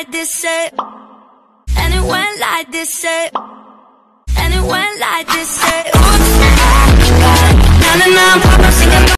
like this, say. And it went like this, say. And it went like this, say. Oops, na na na, pop up, singing.